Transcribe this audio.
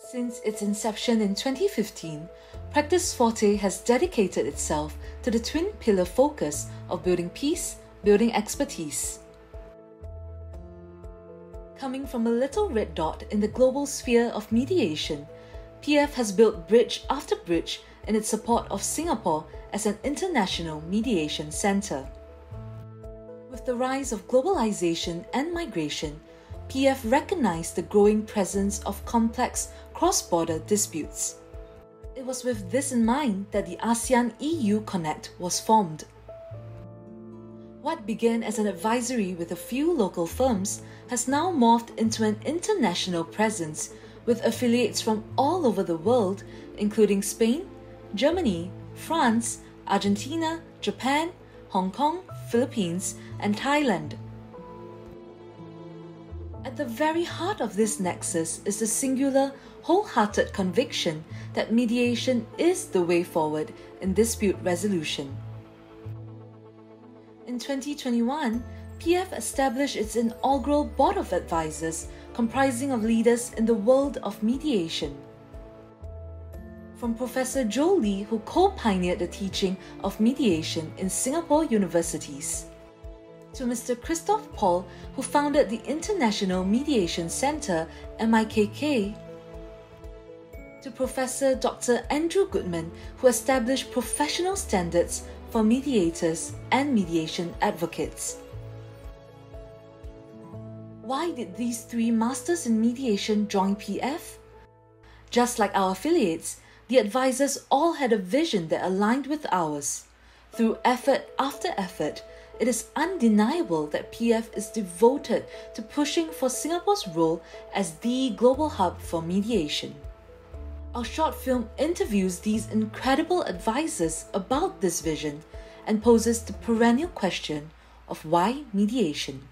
Since its inception in 2015, Practice Forte has dedicated itself to the twin pillar focus of building peace, building expertise. Coming from a little red dot in the global sphere of mediation, PF has built bridge after bridge in its support of Singapore as an international mediation center. With the rise of globalization and migration, PF recognized the growing presence of complex cross border disputes. It was with this in mind that the ASEAN EU Connect was formed. What began as an advisory with a few local firms has now morphed into an international presence with affiliates from all over the world, including Spain, Germany, France, Argentina, Japan, Hong Kong, Philippines, and Thailand. At the very heart of this nexus is the singular, wholehearted conviction that mediation is the way forward in dispute resolution. In 2021, PF established its inaugural Board of Advisors comprising of leaders in the world of mediation. From Professor Joel Lee, who co pioneered the teaching of mediation in Singapore universities, to Mr. Christoph Paul, who founded the International Mediation Center, MIKK, to Professor Dr. Andrew Goodman, who established professional standards for mediators and mediation advocates. Why did these three masters in mediation join PF? Just like our affiliates, the advisors all had a vision that aligned with ours. Through effort after effort, it is undeniable that PF is devoted to pushing for Singapore's role as the global hub for mediation. Our short film interviews these incredible advisors about this vision and poses the perennial question of why mediation.